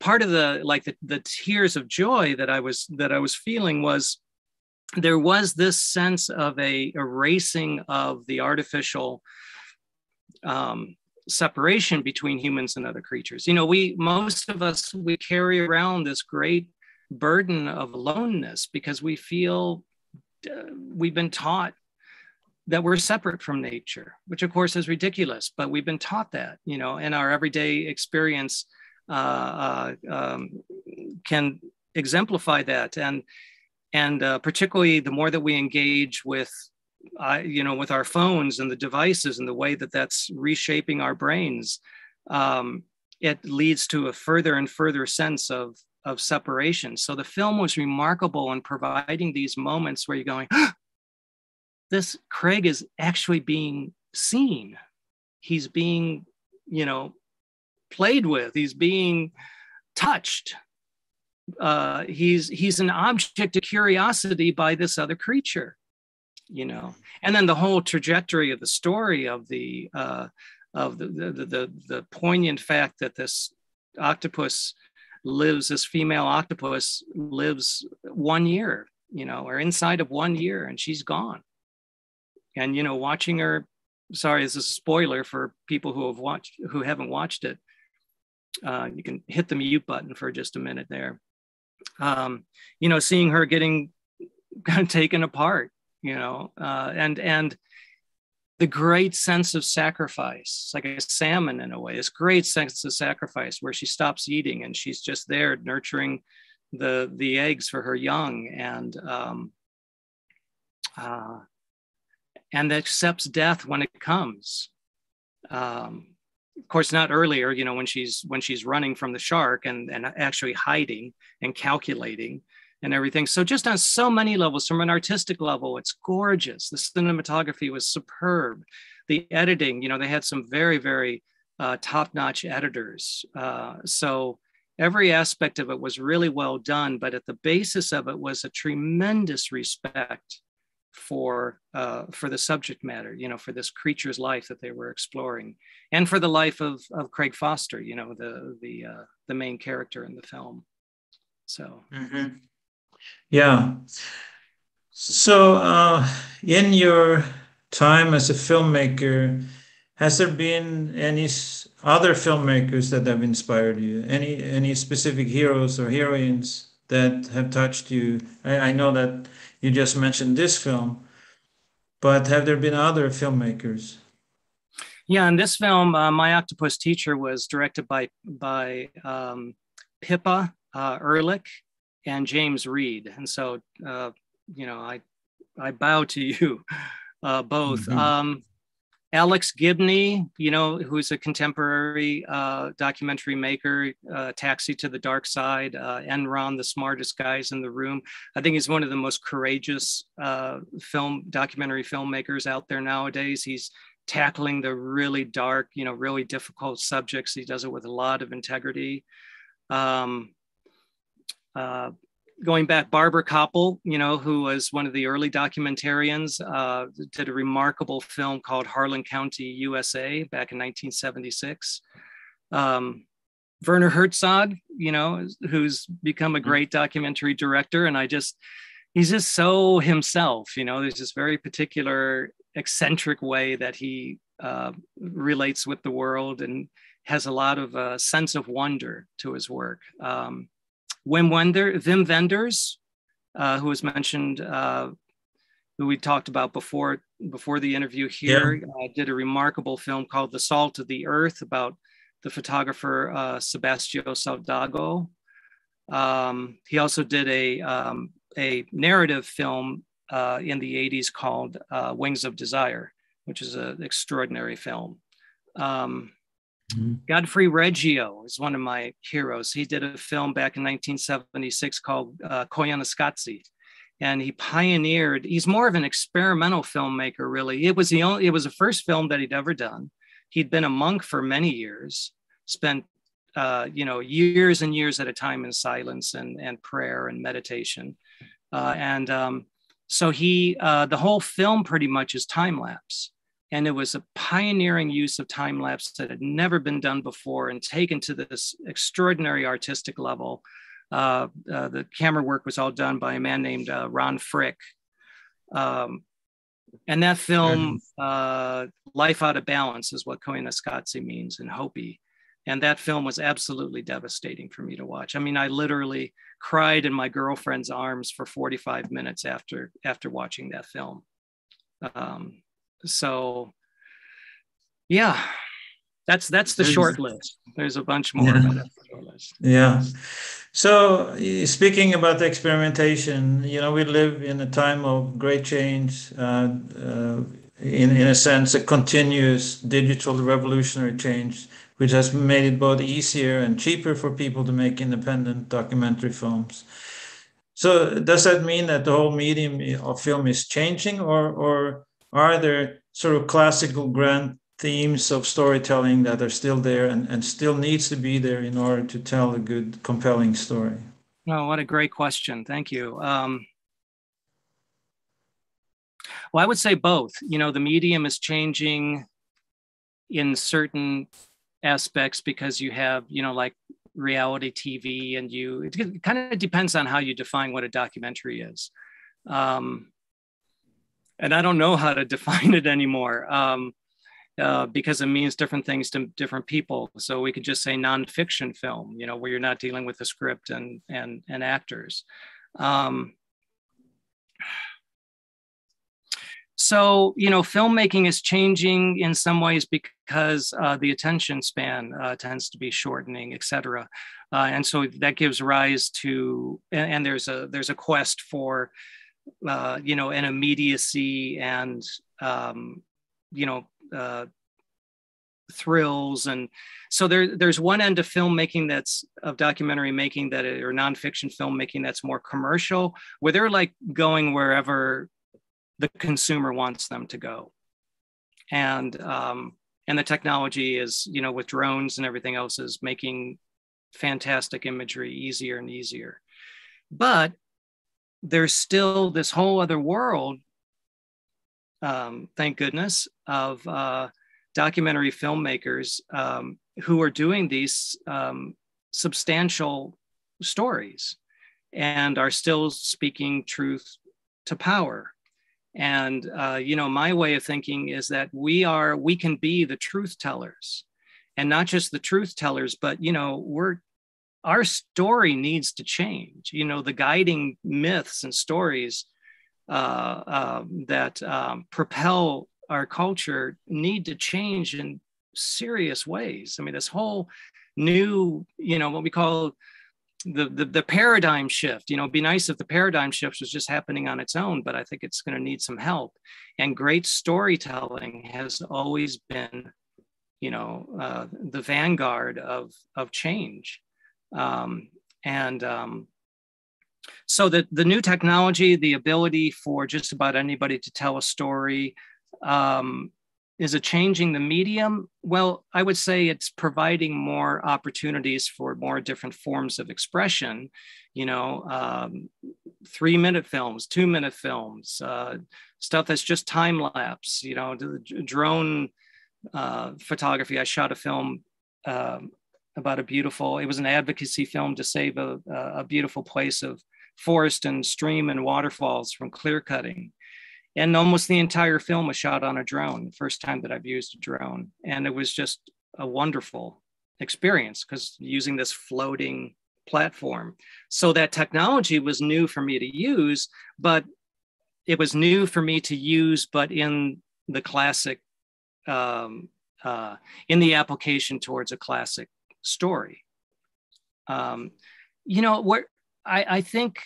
part of the like the, the tears of joy that i was that i was feeling was there was this sense of a erasing of the artificial um, separation between humans and other creatures. You know we most of us we carry around this great burden of aloneness because we feel uh, we've been taught that we're separate from nature, which of course is ridiculous, but we've been taught that, you know, and our everyday experience uh, uh, um, can exemplify that. And and uh, particularly the more that we engage with, you know, with our phones and the devices and the way that that's reshaping our brains, um, it leads to a further and further sense of of separation. So the film was remarkable in providing these moments where you're going, this Craig is actually being seen. He's being, you know, played with. He's being touched. Uh, he's he's an object of curiosity by this other creature, you know. And then the whole trajectory of the story of the uh, of the, the the the poignant fact that this octopus lives, this female octopus lives one year, you know, or inside of one year, and she's gone and you know watching her sorry this is a spoiler for people who have watched who haven't watched it. Uh, you can hit the mute button for just a minute there. Um, you know seeing her getting kind of taken apart you know uh, and and the great sense of sacrifice like a salmon in a way this great sense of sacrifice where she stops eating and she's just there nurturing the the eggs for her young. And um, uh, and that accepts death when it comes. Um, of course, not earlier, you know, when she's when she's running from the shark and and actually hiding and calculating and everything. So just on so many levels, from an artistic level, it's gorgeous. The cinematography was superb. The editing, you know, they had some very very uh, top-notch editors. Uh, so every aspect of it was really well done. But at the basis of it was a tremendous respect for uh, for the subject matter, you know, for this creature's life that they were exploring, and for the life of of Craig Foster, you know, the the uh, the main character in the film. So,
mm-hmm. yeah. So, uh, in your time as a filmmaker, has there been any other filmmakers that have inspired you? Any any specific heroes or heroines that have touched you? I, I know that you just mentioned this film, but have there been other filmmakers?
Yeah, in this film, uh, My Octopus Teacher was directed by by um, Pippa uh, Ehrlich and James Reed, and so uh, you know I I bow to you uh, both. Mm-hmm. Um, Alex Gibney, you know, who's a contemporary uh, documentary maker, uh, Taxi to the Dark Side, uh, Enron, the smartest guys in the room. I think he's one of the most courageous uh, film documentary filmmakers out there nowadays. He's tackling the really dark, you know, really difficult subjects. He does it with a lot of integrity. Um, uh, going back, Barbara Kopple, you know, who was one of the early documentarians, uh, did a remarkable film called Harlan County, USA, back in 1976. Um, Werner Herzog, you know, who's become a mm-hmm. great documentary director, and I just, he's just so himself, you know. There's this very particular eccentric way that he uh, relates with the world and has a lot of uh, sense of wonder to his work. Um, Wim, Wender, Wim Wenders, uh, who was mentioned, uh, who we talked about before before the interview here, yeah. uh, did a remarkable film called The Salt of the Earth about the photographer uh, Sebastião Salgado. Um, he also did a, um, a narrative film uh, in the 80s called uh, Wings of Desire, which is an extraordinary film. Um, mm-hmm. Godfrey Reggio is one of my heroes. He did a film back in 1976 called uh, Koyaanisqatsi, and he pioneered. He's more of an experimental filmmaker, really. It was the only. It was the first film that he'd ever done. He'd been a monk for many years, spent uh, you know years and years at a time in silence and and prayer and meditation, uh, and um, so he uh, the whole film pretty much is time lapse and it was a pioneering use of time lapse that had never been done before and taken to this extraordinary artistic level. Uh, uh, the camera work was all done by a man named uh, Ron Frick. Um, and that film, uh, Life Out of Balance, is what Koyaanisqatsi means in Hopi. And that film was absolutely devastating for me to watch. I mean, I literally cried in my girlfriend's arms for 45 minutes after after watching that film. Um, so yeah that's that's the short list. There's a bunch more
yeah. yeah. So speaking about the experimentation you know we live in a time of great change uh, uh, in, in a sense a continuous digital revolutionary change which has made it both easier and cheaper for people to make independent documentary films. So does that mean that the whole medium of film is changing or or are there sort of classical grand themes of storytelling that are still there and, and still needs to be there in order to tell a good compelling story?
Oh what a great question. Thank you. Um, well i would say both. You know the medium is changing in certain aspects because you have you know like reality tv and you it kind of depends on how you define what a documentary is. Um, and I don't know how to define it anymore um, uh, because it means different things to different people. So we could just say nonfiction film, you know, where you're not dealing with the script and and and actors. Um, so you know, filmmaking is changing in some ways because uh, the attention span uh, tends to be shortening, et cetera. Uh, and so that gives rise to, and, and there's a there's a quest for uh, you know, an immediacy and, um, you know, uh, thrills. And so there, there's one end of filmmaking that's of documentary making that or nonfiction filmmaking that's more commercial, where they're like going wherever the consumer wants them to go. And, um, and the technology is, you know, with drones and everything else is making fantastic imagery easier and easier. But there's still this whole other world, um, thank goodness, of uh, documentary filmmakers um, who are doing these um, substantial stories and are still speaking truth to power. And uh, you know, my way of thinking is that we are we can be the truth tellers, and not just the truth tellers, but you know, we're our story needs to change. You know, the guiding myths and stories uh, uh, that um, propel our culture need to change in serious ways. I mean, this whole new, you know, what we call the, the, the paradigm shift. You know, it'd be nice if the paradigm shift was just happening on its own, but I think it's going to need some help. And great storytelling has always been, you know, uh, the vanguard of of change. Um, and um, so the, the new technology, the ability for just about anybody to tell a story, um, is it changing the medium? Well, I would say it's providing more opportunities for more different forms of expression. You know, um, three minute films, two minute films, uh, stuff that's just time lapse. You know, drone uh, photography. I shot a film um, about a beautiful, it was an advocacy film to save a, a beautiful place of forest and stream and waterfalls from clear cutting. And almost the entire film was shot on a drone, the first time that I've used a drone. And it was just a wonderful experience because using this floating platform. So that technology was new for me to use, but it was new for me to use, but in the classic, um, uh, in the application towards a classic story. Um, you know, what I, I think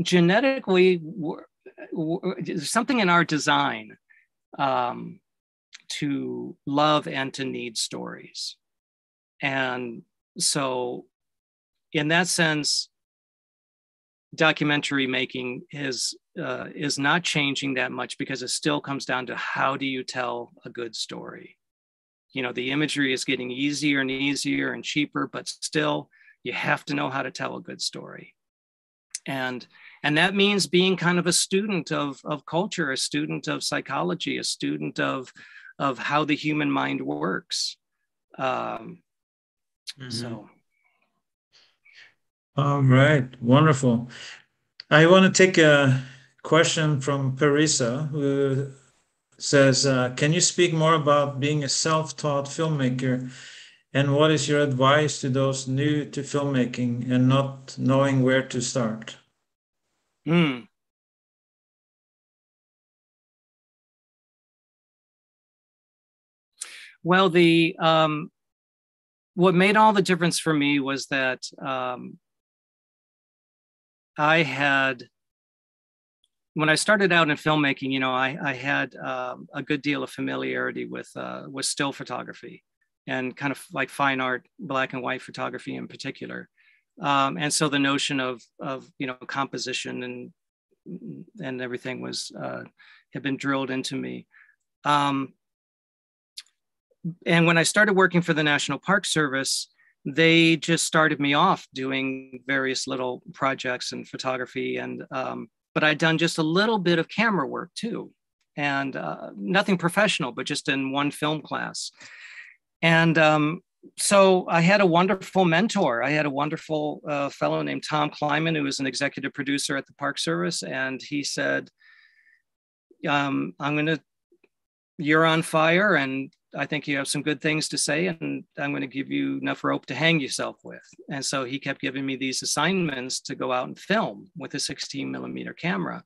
genetically, there's something in our design um, to love and to need stories. And so, in that sense, documentary making is uh, is not changing that much because it still comes down to how do you tell a good story. You know, the imagery is getting easier and easier and cheaper, but still, you have to know how to tell a good story. And and that means being kind of a student of, of culture, a student of psychology, a student of of how the human mind works. Um, mm-hmm. So.
All right, wonderful. I want to take a question from Parisa, who says, uh, "Can you speak more about being a self-taught filmmaker, and what is your advice to those new to filmmaking and not knowing where to start?"
Hmm. Well, the um, what made all the difference for me was that um, I had when I started out in filmmaking, you know, I, I had um, a good deal of familiarity with uh, with still photography and kind of like fine art, black and white photography in particular. Um, and so the notion of of you know composition and and everything was uh, had been drilled into me. Um, and when I started working for the National Park Service, they just started me off doing various little projects and photography and um, but i'd done just a little bit of camera work too. And uh, nothing professional but just in one film class. And um, so i had a wonderful mentor. I had a wonderful uh, fellow named tom kleiman who was an executive producer at the park service. And he said um, i'm going to you're on fire and I think you have some good things to say, and I'm going to give you enough rope to hang yourself with. And so he kept giving me these assignments to go out and film with a 16 millimeter camera.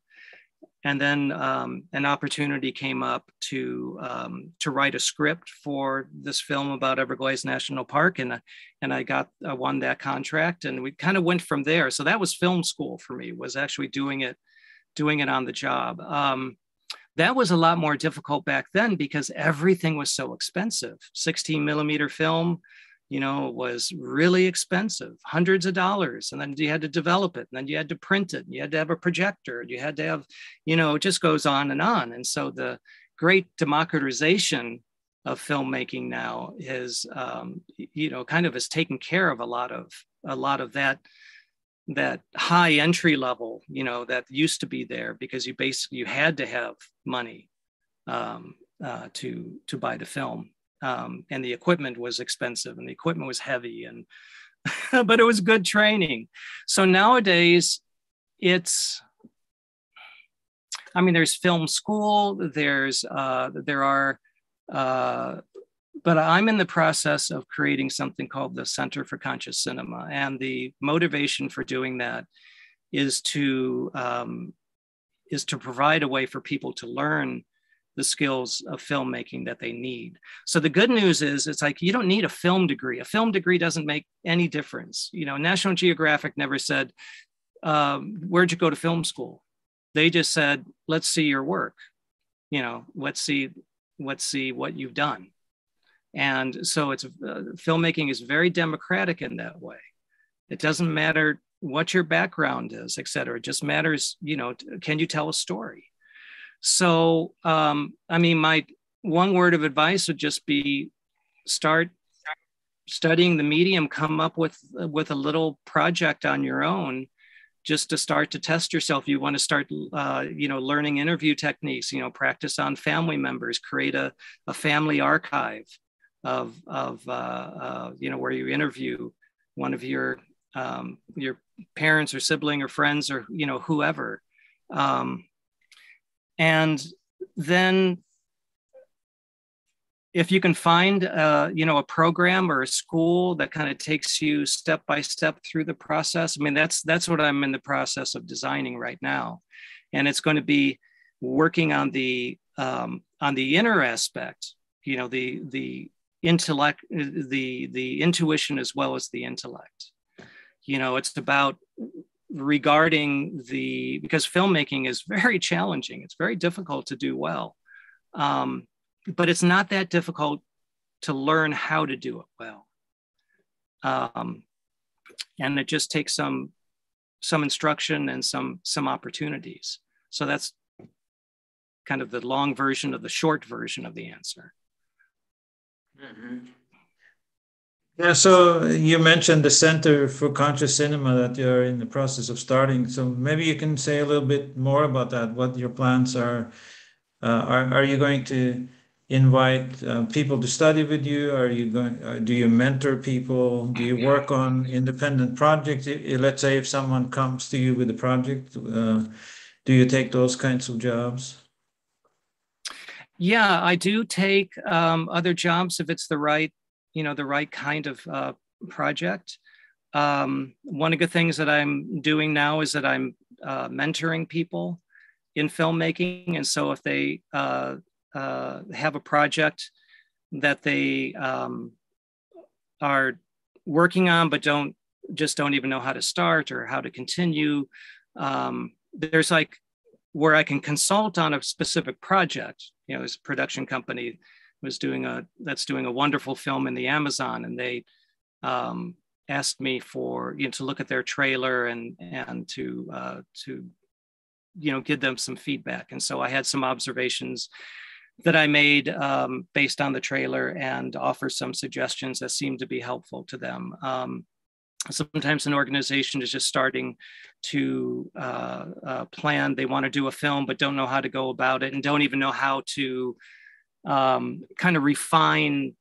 And then um, an opportunity came up to um, to write a script for this film about Everglades National Park, and and I got I won that contract, and we kind of went from there. So that was film school for me. Was actually doing it, doing it on the job. Um, that was a lot more difficult back then because everything was so expensive. 16 millimeter film, you know, was really expensive, hundreds of dollars. And then you had to develop it, and then you had to print it, and you had to have a projector, you had to have, you know, it just goes on and on. And so the great democratization of filmmaking now is, um, you know, kind of has taken care of a lot of a lot of that that high entry level, you know, that used to be there because you basically you had to have money um, uh, to to buy the film, um, and the equipment was expensive and the equipment was heavy, and but it was good training. So nowadays, it's I mean, there's film school. There's uh, there are uh, but I'm in the process of creating something called the Center for Conscious Cinema. And the motivation for doing that is to, um, is to provide a way for people to learn the skills of filmmaking that they need. So the good news is it's like you don't need a film degree. A film degree doesn't make any difference. You know, National Geographic never said, um, where'd you go to film school? They just said, let's see your work. You know, let's see, let's see what you've done and so it's uh, filmmaking is very democratic in that way. It doesn't matter what your background is, et cetera. It just matters, you know, can you tell a story? So, um, I mean, my one word of advice would just be start studying the medium, come up with with a little project on your own just to start to test yourself you want to start uh, you know learning interview techniques you know practice on family members create a, a family archive of of uh, uh, you know where you interview one of your um, your parents or sibling or friends or you know whoever. Um, and then if you can find uh, you know a program or a school that kind of takes you step by step through the process i mean that's that's what i'm in the process of designing right now. And it's going to be working on the um, on the inner aspect you know the the intellect the the intuition as well as the intellect you know it's about regarding the because filmmaking is very challenging it's very difficult to do well um, but it's not that difficult to learn how to do it well. Um, and it just takes some some instruction and some some opportunities. So that's kind of the long version of the short version of the answer.
Mm-hmm. Yeah, so you mentioned the Center for Conscious Cinema that you're in the process of starting. So maybe you can say a little bit more about that, what your plans are. Uh, are, are you going to invite uh, people to study with you? Are you going? Uh, do you mentor people? Do you work on independent projects? Let's say if someone comes to you with a project, uh, do you take those kinds of jobs?
Yeah, I do take um, other jobs if it's the right, you know, the right kind of uh, project. Um, one of the things that I'm doing now is that I'm uh, mentoring people in filmmaking, and so if they uh, uh, have a project that they um, are working on but don't just don't even know how to start or how to continue um, there's like where i can consult on a specific project you know this production company was doing a that's doing a wonderful film in the amazon and they um, asked me for you know to look at their trailer and and to uh, to you know give them some feedback and so i had some observations that I made um, based on the trailer and offer some suggestions that seemed to be helpful to them. Um, sometimes an organization is just starting to uh, uh, plan, they want to do a film, but don't know how to go about it and don't even know how to um, kind of refine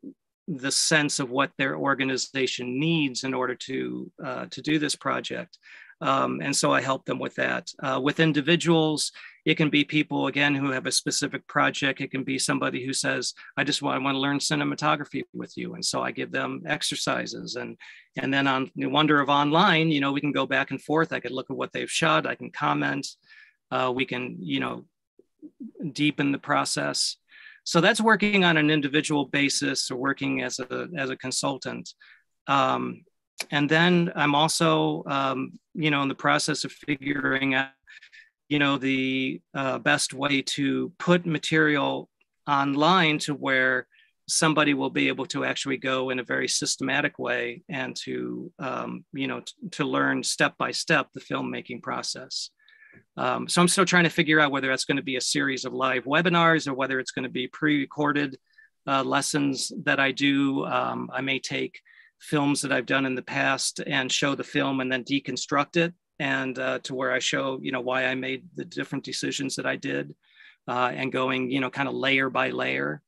the sense of what their organization needs in order to uh, to do this project. Um, and so I help them with that. Uh, with individuals, it can be people again who have a specific project. It can be somebody who says, "I just want, I want to learn cinematography with you," and so I give them exercises. And and then on the wonder of online, you know, we can go back and forth. I could look at what they've shot. I can comment. Uh, we can, you know, deepen the process. So that's working on an individual basis or working as a as a consultant. Um, and then I'm also, um, you know, in the process of figuring out, you know, the uh, best way to put material online to where somebody will be able to actually go in a very systematic way and to, um, you know, t- to learn step by step the filmmaking process. Um, so I'm still trying to figure out whether that's going to be a series of live webinars or whether it's going to be pre-recorded uh, lessons that I do. Um, I may take films that I've done in the past and show the film and then deconstruct it and uh, to where I show, you know, why I made the different decisions that I did uh, and going, you know, kind of layer by layer.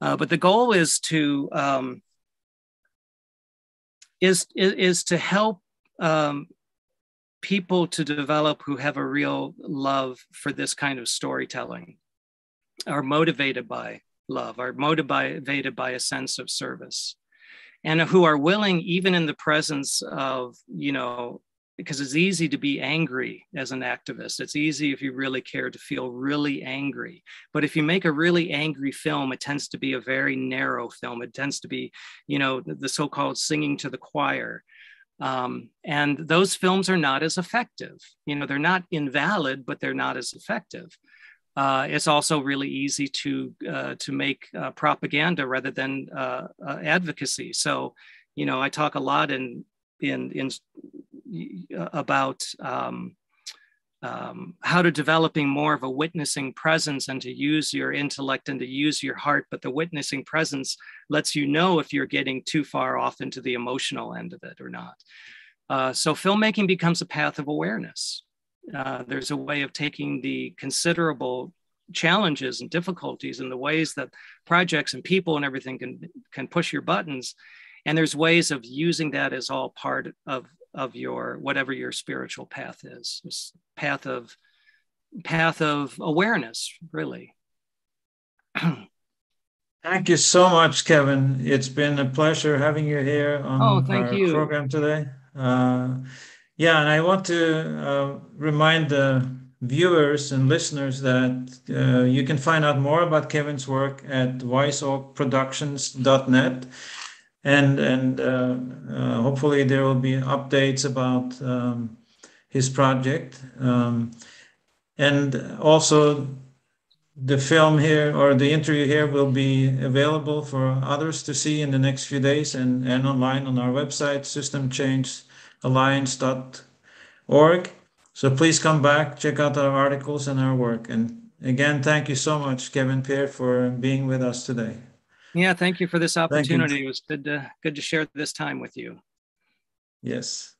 Uh, but the goal is to um, is, is, is to help um, people to develop who have a real love for this kind of storytelling, are motivated by love, are motivated by a sense of service and who are willing even in the presence of you know because it's easy to be angry as an activist. It's easy if you really care to feel really angry. But if you make a really angry film it tends to be a very narrow film. It tends to be you know the so-called singing to the choir. Um, and those films are not as effective. You know they're not invalid but they're not as effective. Uh, it's also really easy to uh, to make uh, propaganda rather than uh, uh, advocacy. So, you know, I talk a lot in in in about um, um, how to developing more of a witnessing presence and to use your intellect and to use your heart. But the witnessing presence lets you know if you're getting too far off into the emotional end of it or not. so, filmmaking becomes a path of awareness. Uh, there's a way of taking the considerable challenges and difficulties and the ways that projects and people and everything can can push your buttons and there's ways of using that as all part of of your whatever your spiritual path is this path of path of awareness really
thank you so much kevin it's been a pleasure having you here on oh, thank our you. program today uh, yeah, and I want to uh, remind the viewers and listeners that uh, you can find out more about Kevin's work at wiseoakproductions.net. And, and uh, uh, hopefully there will be updates about um, his project. Um, and also the film here or the interview here will be available for others to see in the next few days and, and online on our website, systemchangealliance.org. So please come back, check out our articles and our work. And again, thank you so much, Kevin Peer, for being with us today.
Yeah, thank you for this opportunity. It was good to good to share this time with you.
Yes.